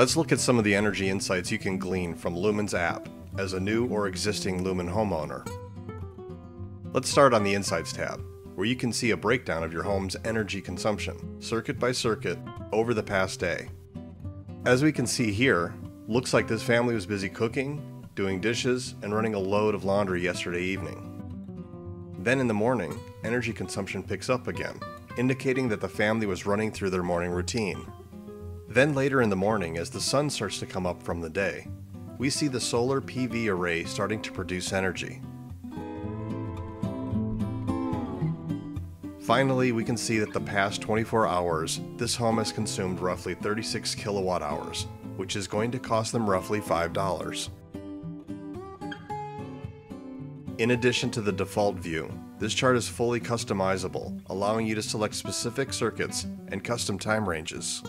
Let's look at some of the energy insights you can glean from Lumin's app as a new or existing Lumen homeowner. Let's start on the Insights tab, where you can see a breakdown of your home's energy consumption, circuit by circuit, over the past day. As we can see here, looks like this family was busy cooking, doing dishes, and running a load of laundry yesterday evening. Then in the morning, energy consumption picks up again, indicating that the family was running through their morning routine. Then later in the morning, as the sun starts to come up from the day, we see the solar PV array starting to produce energy. Finally, we can see that the past 24 hours, this home has consumed roughly 36 kilowatt hours, which is going to cost them roughly $5. In addition to the default view, this chart is fully customizable, allowing you to select specific circuits and custom time ranges.